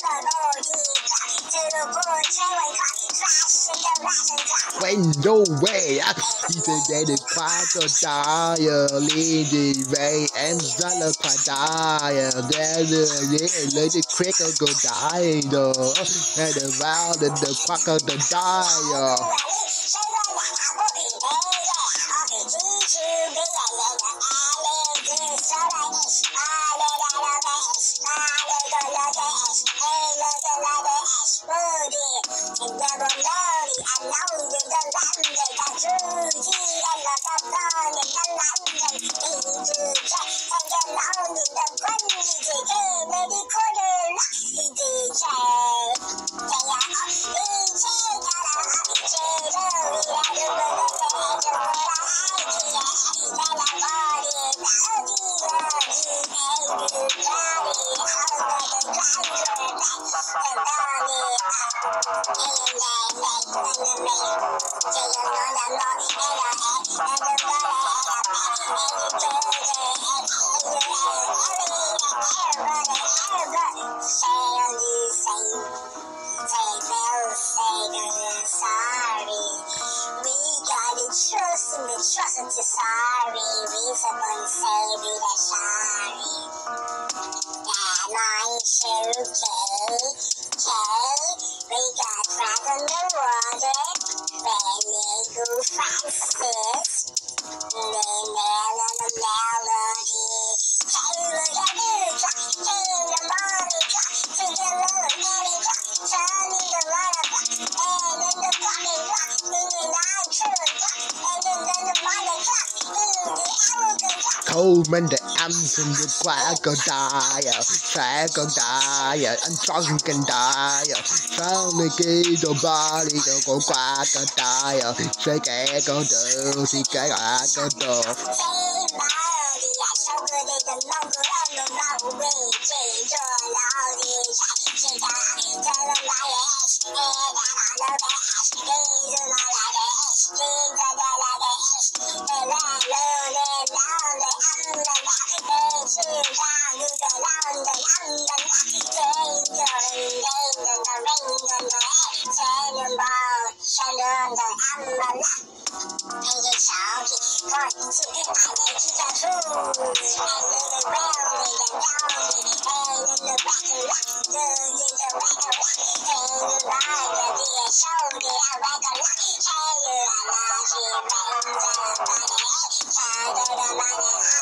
clock, to the body clock, to the board, train clock, flash in the ration clock. When no way, he said that the crocodile, Lady Ray, and Zala Crocodile, then the lady cricket go die, though, and around the crocodile. Trust trust and sorry, reasonable and savory, that's sorry. Mine too, Kay. Kay, we got fries in the water. Rennie Goo Francis. Coleman the Amson the crocodile, crocodile, and drunken dial. Trying to get the body to go crocodile. Shake it, go do, she get crocodile. Bye.